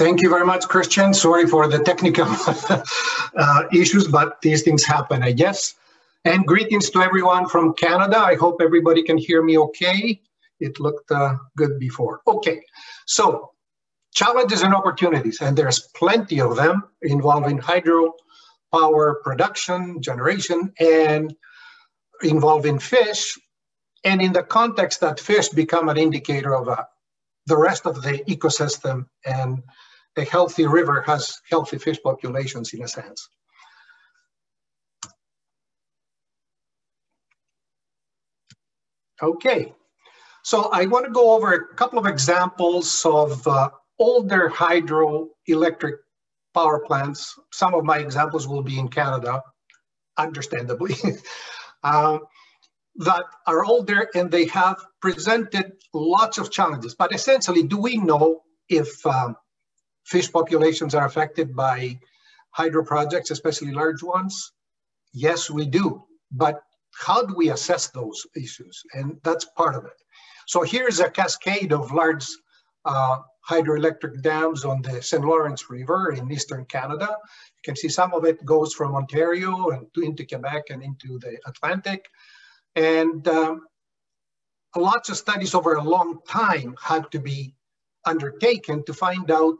Thank you very much, Christian. Sorry for the technical uh, issues, but these things happen, I guess. And greetings to everyone from Canada. I hope everybody can hear me okay. It looked uh, good before. Okay, so challenges and opportunities, and there's plenty of them involving hydro power production, generation, and involving fish. And in the context that fish become an indicator of uh, the rest of the ecosystem and a healthy river has healthy fish populations in a sense. Okay, so I want to go over a couple of examples of uh, older hydroelectric power plants. Some of my examples will be in Canada, understandably, uh, that are older and they have presented lots of challenges. But essentially, do we know if um, fish populations are affected by hydro projects, especially large ones? Yes, we do. But how do we assess those issues? And that's part of it. So here's a cascade of large uh, hydroelectric dams on the St. Lawrence River in eastern Canada. You can see some of it goes from Ontario and to, into Quebec and into the Atlantic. And um, lots of studies over a long time had to be undertaken to find out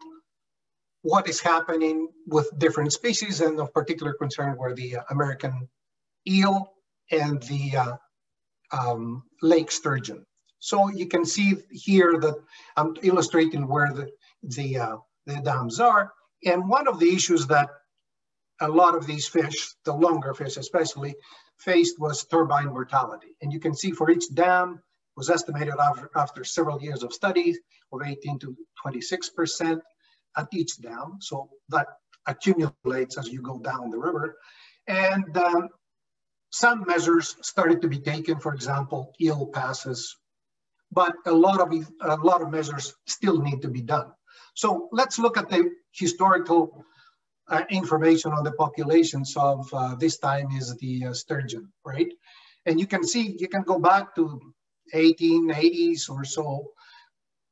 what is happening with different species and of particular concern were the uh, American eel and the uh, um, lake sturgeon. So you can see here that I'm illustrating where the, the, uh, the dams are. And one of the issues that a lot of these fish, the longer fish especially, faced was turbine mortality. And you can see for each dam was estimated after, after several years of studies of 18 to 26% at each dam. So that accumulates as you go down the river. And um, some measures started to be taken, for example, eel passes, but a lot of a lot of measures still need to be done. So let's look at the historical uh, information on the populations of uh, this time is the uh, sturgeon, right? And you can see, you can go back to 1880s or so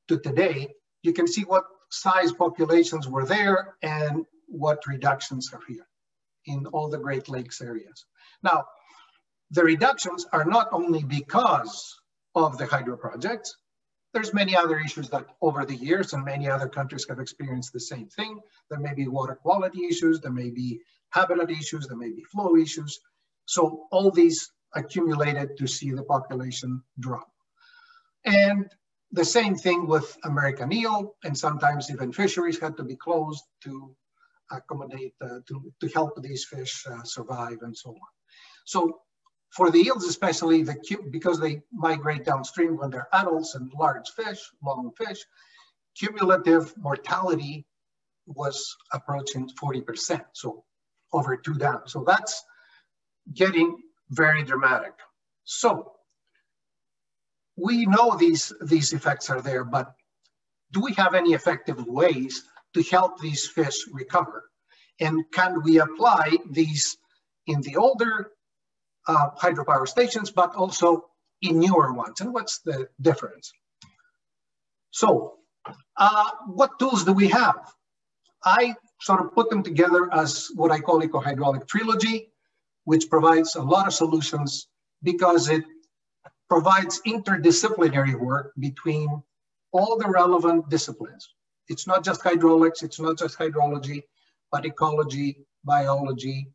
to today, you can see what size populations were there and what reductions are here in all the Great Lakes areas. Now, the reductions are not only because of the hydro projects, there's many other issues that over the years and many other countries have experienced the same thing. There may be water quality issues, there may be habitat issues, there may be flow issues. So all these accumulated to see the population drop. And the same thing with American eel, and sometimes even fisheries had to be closed to accommodate, uh, to, to help these fish uh, survive and so on. So for the eels especially, the, because they migrate downstream when they're adults and large fish, long fish, cumulative mortality was approaching 40%, so over two down. So that's getting very dramatic. So we know these, these effects are there, but do we have any effective ways to help these fish recover? And can we apply these in the older uh, hydropower stations, but also in newer ones? And what's the difference? So uh, what tools do we have? I sort of put them together as what I call eco-hydraulic trilogy, which provides a lot of solutions because it provides interdisciplinary work between all the relevant disciplines. It's not just hydraulics, it's not just hydrology, but ecology, biology,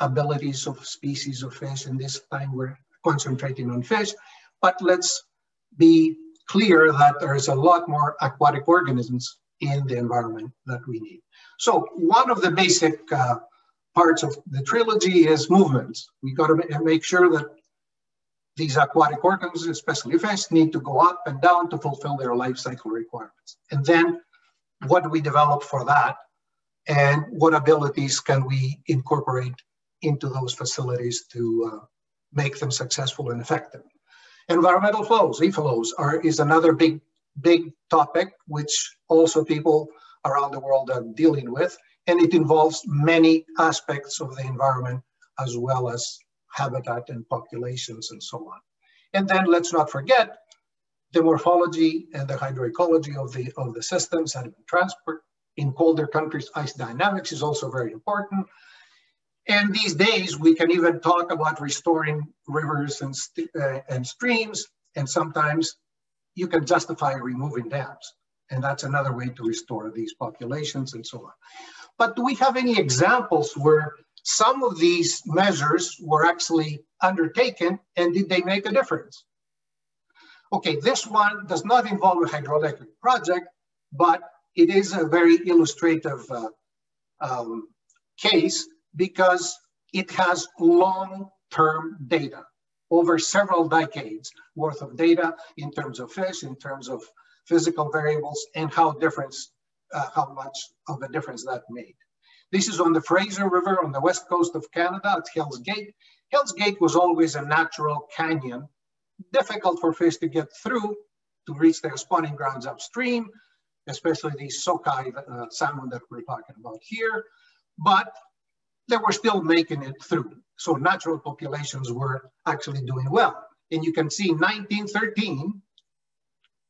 abilities of species of fish. And this time we're concentrating on fish, but let's be clear that there's a lot more aquatic organisms in the environment that we need. So one of the basic uh, parts of the trilogy is movements. We got to make sure that these aquatic organisms, especially fish, need to go up and down to fulfill their life cycle requirements. And then what do we develop for that? And what abilities can we incorporate into those facilities to uh, make them successful and effective? Environmental flows, EFLOws, are, is another big, big topic, which also people around the world are dealing with. And it involves many aspects of the environment as well as habitat and populations and so on. And then let's not forget the morphology and the hydroecology of the, of the systems, sediment transport, in colder countries, ice dynamics is also very important. And these days, we can even talk about restoring rivers and, uh, and streams, and sometimes you can justify removing dams. And that's another way to restore these populations and so on. But do we have any examples where some of these measures were actually undertaken and did they make a difference? Okay, this one does not involve a hydroelectric project, but it is a very illustrative uh, um, case because it has long-term data over several decades worth of data in terms of fish, in terms of physical variables, and how difference, uh, how much of a difference that made. This is on the Fraser River on the west coast of Canada at Hell's Gate. Hell's Gate was always a natural canyon, difficult for fish to get through to reach their spawning grounds upstream, especially these sockeye uh, salmon that we're talking about here. But they were still making it through. So natural populations were actually doing well. And you can see 1913,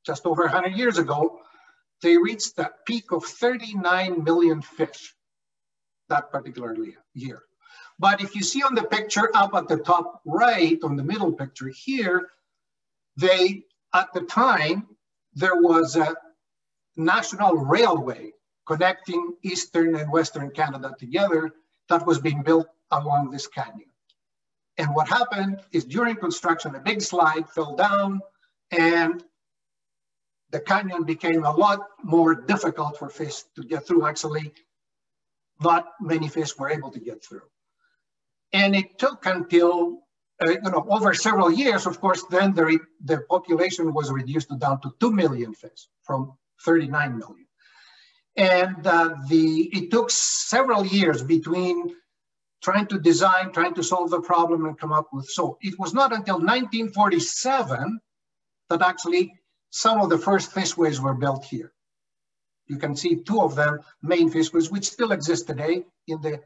just over 100 years ago, they reached that peak of 39 million fish that particular year. But if you see on the picture up at the top right, on the middle picture here, they, at the time, there was a national railway connecting Eastern and Western Canada together that was being built along this canyon. And what happened is during construction, a big slide fell down and the canyon became a lot more difficult for fish to get through. Actually, not many fish were able to get through. And it took until, uh, you know, over several years, of course, then the, the population was reduced to down to 2 million fish from 39 million. And uh, the it took several years between trying to design, trying to solve the problem and come up with. So it was not until 1947 that actually some of the first fishways were built here. You can see two of them, main fishways, which still exist today in the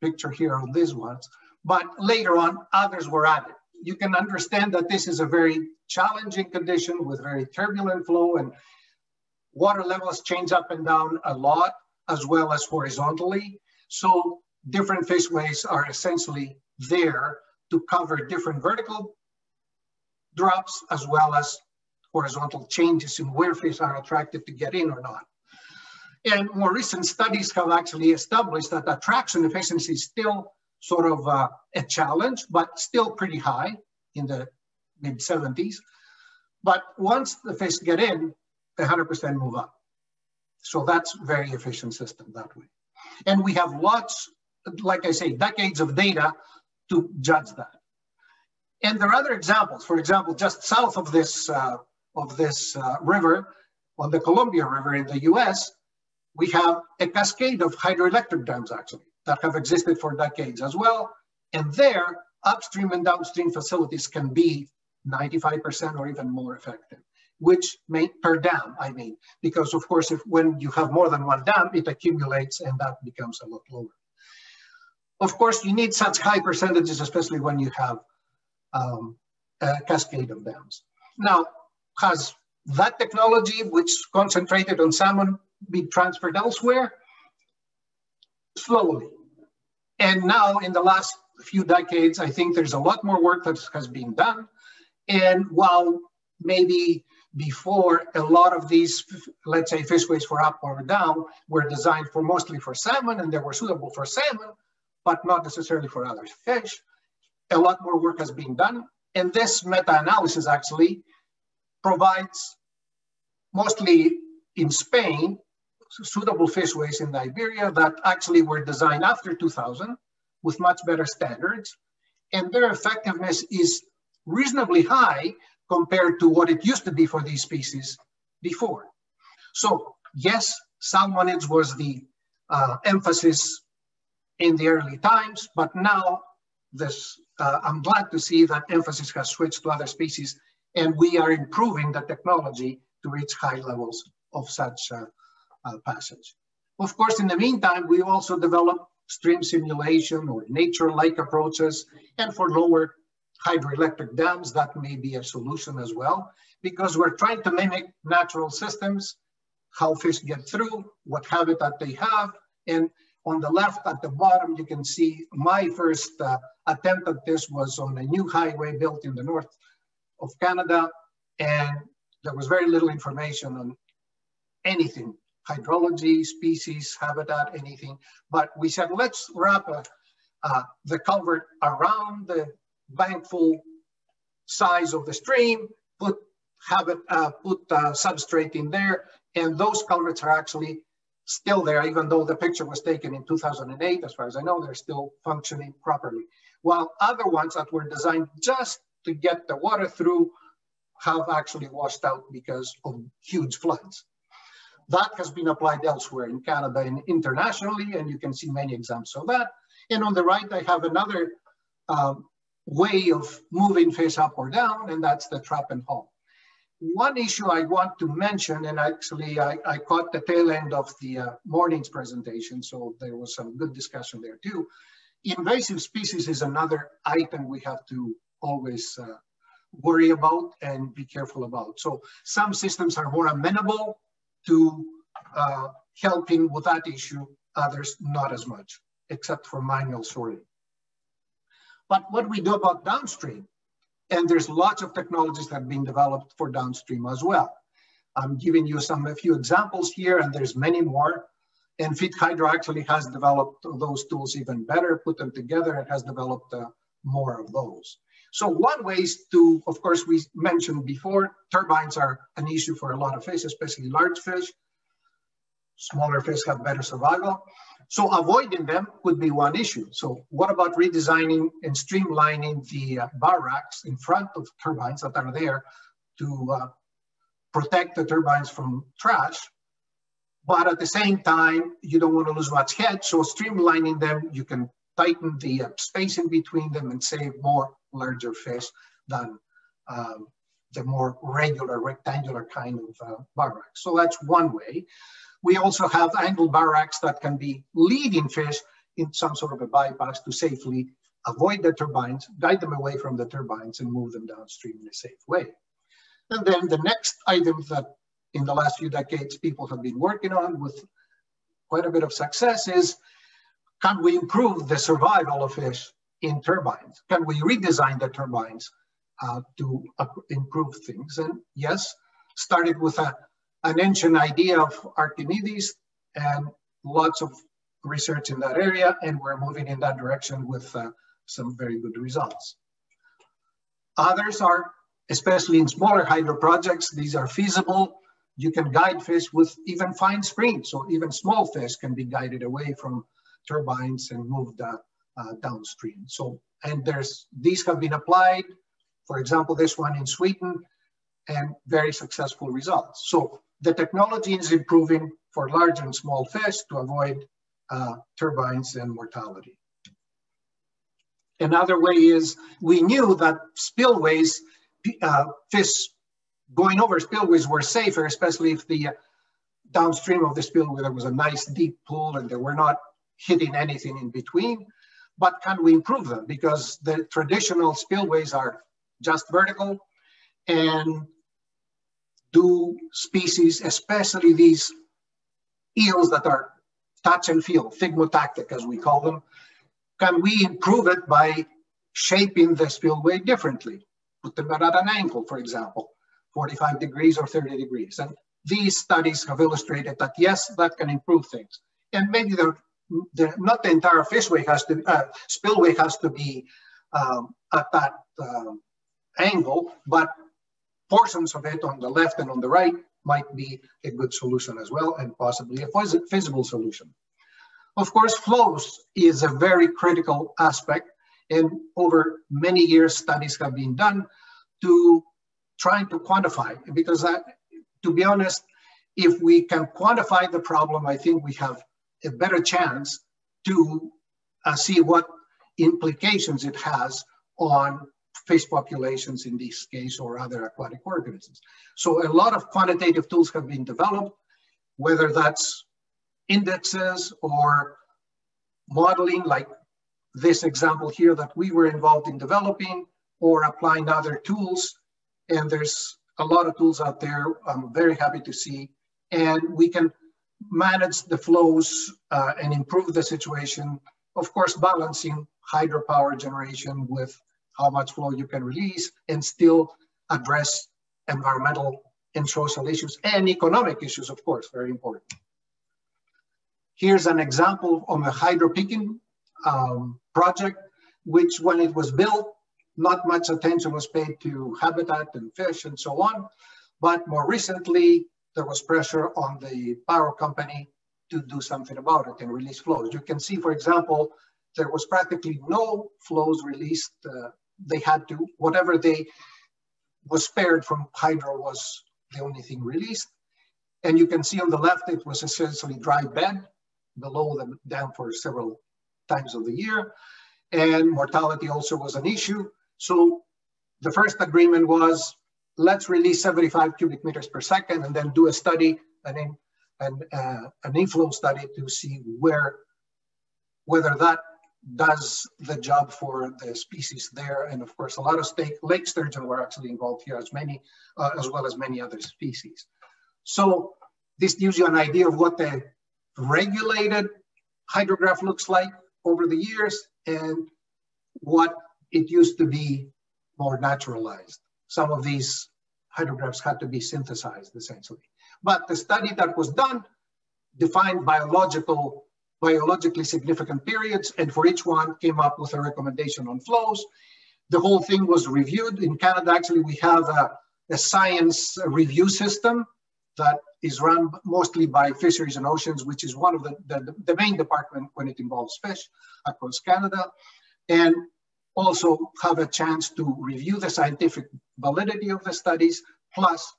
picture here on these ones. But later on, others were added. You can understand that this is a very challenging condition with very turbulent flow and water levels change up and down a lot as well as horizontally. So different fishways are essentially there to cover different vertical drops as well as horizontal changes in where fish are attracted to get in or not. And more recent studies have actually established that attraction efficiency is still sort of uh, a challenge, but still pretty high in the mid 70s. But once the fish get in, they 100% move up. So that's very efficient system that way. And we have lots, like I say, decades of data to judge that. And there are other examples. For example, just south of this, uh, of this uh, river, on the Columbia River in the US, we have a cascade of hydroelectric dams actually that have existed for decades as well. And there, upstream and downstream facilities can be 95% or even more effective which may per dam, I mean, because of course, if when you have more than one dam, it accumulates and that becomes a lot lower. Of course, you need such high percentages, especially when you have um, a cascade of dams. Now, has that technology, which concentrated on salmon, been transferred elsewhere? Slowly. And now in the last few decades, I think there's a lot more work that has been done. And while maybe before a lot of these, let's say fishways for up or down were designed for mostly for salmon and they were suitable for salmon, but not necessarily for other fish. A lot more work has been done. And this meta-analysis actually provides mostly in Spain, suitable fishways in Iberia that actually were designed after 2000 with much better standards. And their effectiveness is reasonably high compared to what it used to be for these species before. So yes, salmonids was the uh, emphasis in the early times, but now this, uh, I'm glad to see that emphasis has switched to other species and we are improving the technology to reach high levels of such uh, passage. Of course, in the meantime, we also developed stream simulation or nature-like approaches and for lower hydroelectric dams, that may be a solution as well, because we're trying to mimic natural systems how fish get through, what habitat they have. And on the left at the bottom, you can see my first uh, attempt at this was on a new highway built in the north of Canada. And there was very little information on anything, hydrology, species, habitat, anything. But we said, let's wrap a, uh, the culvert around the bankfull size of the stream, put habit, uh, put uh, substrate in there, and those culverts are actually still there, even though the picture was taken in 2008, as far as I know, they're still functioning properly. While other ones that were designed just to get the water through have actually washed out because of huge floods. That has been applied elsewhere in Canada and internationally, and you can see many examples of that. And on the right, I have another um, way of moving fish up or down, and that's the trap and haul. One issue I want to mention, and actually I, I caught the tail end of the uh, morning's presentation, so there was some good discussion there too. Invasive species is another item we have to always uh, worry about and be careful about. So some systems are more amenable to uh, helping with that issue, others not as much, except for manual sorting. But what we do about downstream, and there's lots of technologies that have been developed for downstream as well. I'm giving you some a few examples here, and there's many more. And FIThydro actually has developed those tools even better, put them together, and has developed uh, more of those. So one way is to, of course, we mentioned before, turbines are an issue for a lot of fish, especially large fish. Smaller fish have better survival. So avoiding them would be one issue. So what about redesigning and streamlining the uh, bar racks in front of turbines that are there to uh, protect the turbines from trash? But at the same time, you don't want to lose much head. So streamlining them, you can tighten the uh, space in between them and save more larger fish than um, the more regular rectangular kind of uh, bar racks. So that's one way. We also have angled bar racks that can be leading fish in some sort of a bypass to safely avoid the turbines, guide them away from the turbines and move them downstream in a safe way. And then the next item that in the last few decades people have been working on with quite a bit of success is can we improve the survival of fish in turbines? Can we redesign the turbines uh, to improve things? And yes, started with a, an ancient idea of Archimedes and lots of research in that area, and we're moving in that direction with uh, some very good results. Others are, especially in smaller hydro projects, these are feasible. You can guide fish with even fine screens, so even small fish can be guided away from turbines and moved uh, uh, downstream. So, and there's, these have been applied, for example, this one in Sweden, and very successful results. So the technology is improving for large and small fish to avoid uh, turbines and mortality. Another way is we knew that spillways, uh, fish going over spillways were safer, especially if the uh, downstream of the spillway there was a nice deep pool and they were not hitting anything in between, but can we improve them? Because the traditional spillways are just vertical and do species, especially these eels that are touch and feel, thigmotactic as we call them, can we improve it by shaping the spillway differently? Put them at an angle, for example, 45 degrees or 30 degrees. And these studies have illustrated that yes, that can improve things. And maybe there the, not the entire fishway has to, uh, spillway has to be um, at that uh, angle, but portions of it on the left and on the right might be a good solution as well, and possibly a feasible solution. Of course, flows is a very critical aspect, and over many years, studies have been done to trying to quantify, because that, to be honest, if we can quantify the problem, I think we have a better chance to uh, see what implications it has on fish populations in this case or other aquatic organisms. So a lot of quantitative tools have been developed, whether that's indexes or modeling like this example here that we were involved in developing or applying other tools. And there's a lot of tools out there. I'm very happy to see and we can manage the flows uh, and improve the situation. Of course, balancing hydropower generation with how much flow you can release and still address environmental and social issues and economic issues, of course, very important. Here's an example of a hydro peaking um, project, which when it was built, not much attention was paid to habitat and fish and so on. But more recently, there was pressure on the power company to do something about it and release flows. You can see, for example, there was practically no flows released. Uh, they had to, whatever they was spared from hydro was the only thing released. And you can see on the left, it was essentially dry bed below the dam for several times of the year. And mortality also was an issue. So the first agreement was, let's release 75 cubic meters per second and then do a study, an, in, an, uh, an inflow study to see where, whether that does the job for the species there. And of course, a lot of lake sturgeon were actually involved here as many, uh, as well as many other species. So this gives you an idea of what the regulated hydrograph looks like over the years and what it used to be more naturalized. Some of these hydrographs had to be synthesized essentially. But the study that was done defined biological, biologically significant periods and for each one came up with a recommendation on flows. The whole thing was reviewed. In Canada, actually, we have a, a science review system that is run mostly by Fisheries and Oceans, which is one of the, the, the main department when it involves fish across Canada. And also have a chance to review the scientific validity of the studies, plus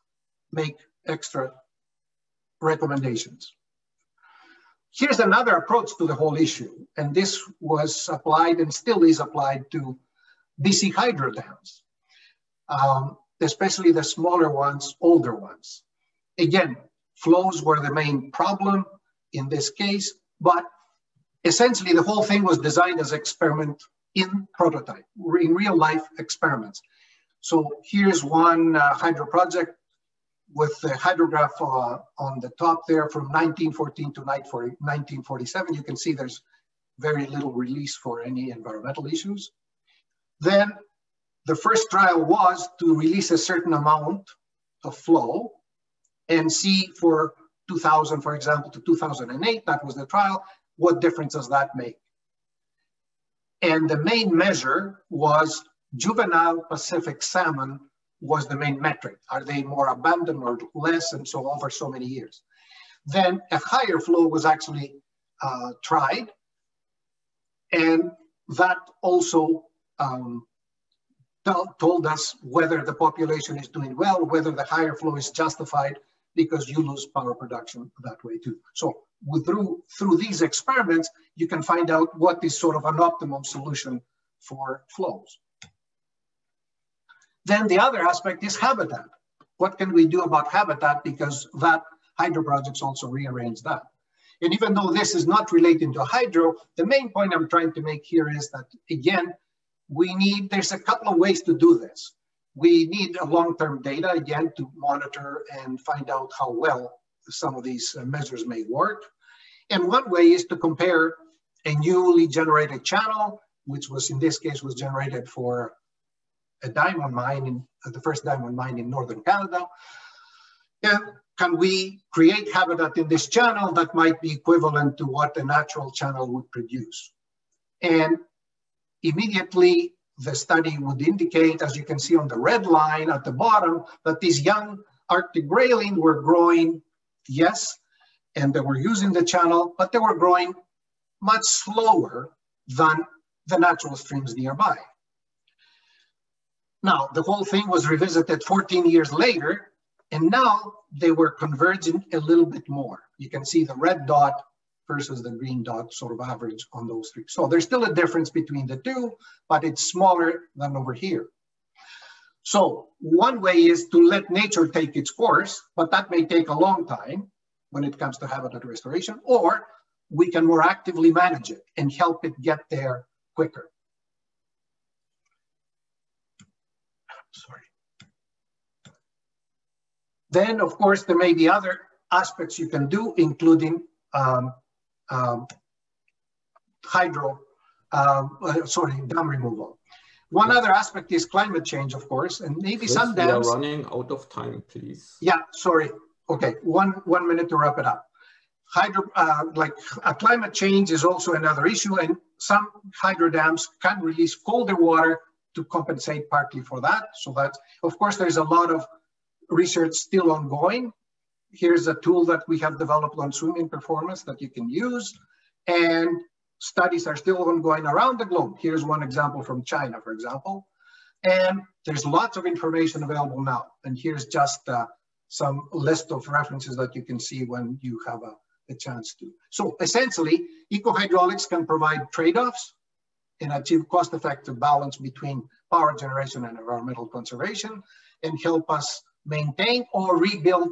make extra recommendations. Here's another approach to the whole issue, and this was applied and still is applied to BC hydro dams, um, especially the smaller ones, older ones. Again, flows were the main problem in this case, but essentially the whole thing was designed as experiment in prototype, in real life experiments. So here's one uh, hydro project with the hydrograph uh, on the top there from 1914 to 1947. You can see there's very little release for any environmental issues. Then the first trial was to release a certain amount of flow and see for 2000, for example, to 2008, that was the trial, what difference does that make? And the main measure was juvenile Pacific salmon was the main metric. Are they more abundant or less and so over so many years? Then a higher flow was actually uh, tried. And that also um, told us whether the population is doing well, whether the higher flow is justified because you lose power production that way too. So through, through these experiments, you can find out what is sort of an optimum solution for flows. Then the other aspect is habitat. What can we do about habitat? Because that hydro projects also rearrange that. And even though this is not related to hydro, the main point I'm trying to make here is that, again, we need, there's a couple of ways to do this. We need a long-term data, again, to monitor and find out how well some of these uh, measures may work. And one way is to compare a newly generated channel, which was in this case was generated for a diamond mine, in, uh, the first diamond mine in Northern Canada. And can we create habitat in this channel that might be equivalent to what a natural channel would produce? And immediately the study would indicate, as you can see on the red line at the bottom, that these young Arctic grayling were growing yes, and they were using the channel, but they were growing much slower than the natural streams nearby. Now, the whole thing was revisited 14 years later, and now they were converging a little bit more. You can see the red dot versus the green dot sort of average on those three. So there's still a difference between the two, but it's smaller than over here. So one way is to let nature take its course, but that may take a long time when it comes to habitat restoration, or we can more actively manage it and help it get there quicker. Sorry. Then, of course, there may be other aspects you can do, including um, um, hydro, um, uh, sorry, dam removal. One other aspect is climate change, of course, and maybe Chris, some dams. We are running out of time, please. Yeah, sorry. Okay, one one minute to wrap it up. Hydro, uh, like uh, climate change is also another issue, and some hydro dams can release colder water to compensate partly for that. So that, of course, there's a lot of research still ongoing. Here's a tool that we have developed on swimming performance that you can use. And studies are still ongoing around the globe. Here's one example from China, for example. And there's lots of information available now. And here's just uh, some list of references that you can see when you have a, a chance to. So essentially, eco-hydraulics can provide trade-offs and achieve cost-effective balance between power generation and environmental conservation and help us maintain or rebuild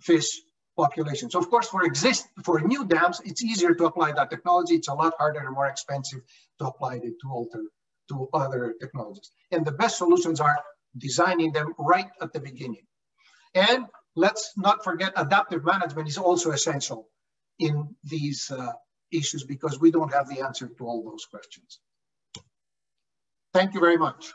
fish populations. Of course, for exist for new dams, it's easier to apply that technology. It's a lot harder and more expensive to apply it to alter to other technologies. And the best solutions are designing them right at the beginning. And let's not forget adaptive management is also essential in these uh, issues because we don't have the answer to all those questions. Thank you very much.